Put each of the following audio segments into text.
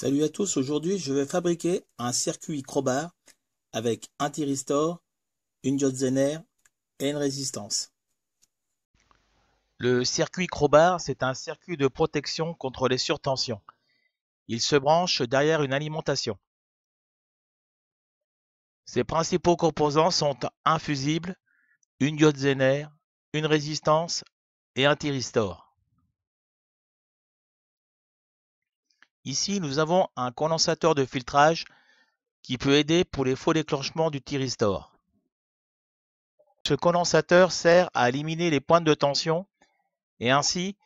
Salut à tous, aujourd'hui je vais fabriquer un circuit crowbar avec un thyristor, une diode Zener et une résistance. Le circuit crowbar, c'est un circuit de protection contre les surtensions. Il se branche derrière une alimentation. Ses principaux composants sont un fusible, une diode Zener, une résistance et un thyristor. Ici, nous avons un condensateur de filtrage qui peut aider pour les faux déclenchements du thyristor. Ce condensateur sert à éliminer les pointes de tension et ainsi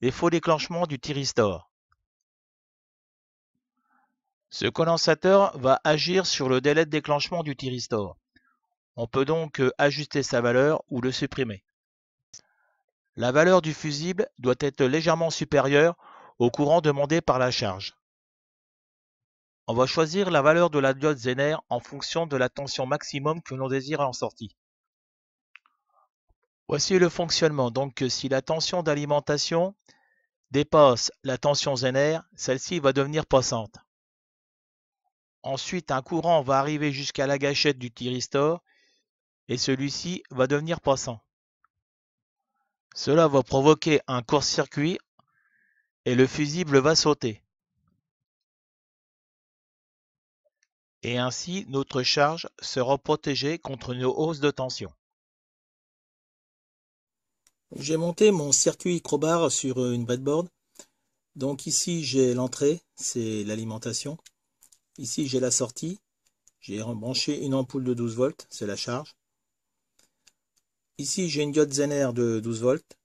les faux déclenchements du thyristor. Ce condensateur va agir sur le délai de déclenchement du thyristor. On peut donc euh, ajuster sa valeur ou le supprimer. La valeur du fusible doit être légèrement supérieure au courant demandé par la charge. On va choisir la valeur de la diode Zener en fonction de la tension maximum que l'on désire en sortie. Voici le fonctionnement. Donc si la tension d'alimentation dépasse la tension Zener, celle-ci va devenir passante. Ensuite, un courant va arriver jusqu'à la gâchette du thyristor et celui-ci va devenir passant. Cela va provoquer un court-circuit et le fusible va sauter. Et ainsi notre charge sera protégée contre une hausse de tension. J'ai monté mon circuit crowbar sur une breadboard. Donc ici j'ai l'entrée, c'est l'alimentation. Ici j'ai la sortie. J'ai branché une ampoule de 12 volts, c'est la charge. Ici j'ai une diode Zener de 12 volts,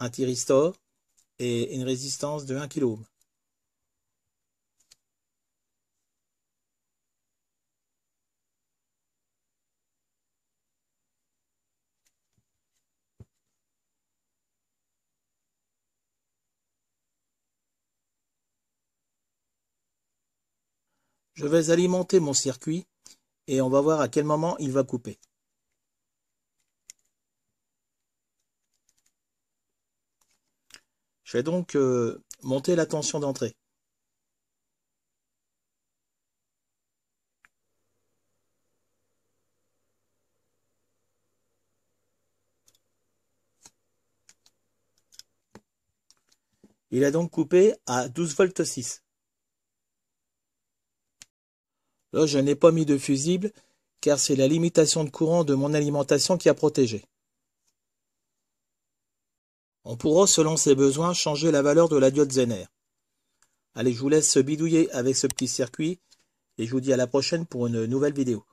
un thyristor, et une résistance de 1 kΩ. Je vais alimenter mon circuit et on va voir à quel moment il va couper. Je vais donc euh, monter la tension d'entrée. Il a donc coupé à 12 volts 6. Là, je n'ai pas mis de fusible car c'est la limitation de courant de mon alimentation qui a protégé. On pourra, selon ses besoins, changer la valeur de la diode Zener. Allez, je vous laisse bidouiller avec ce petit circuit et je vous dis à la prochaine pour une nouvelle vidéo.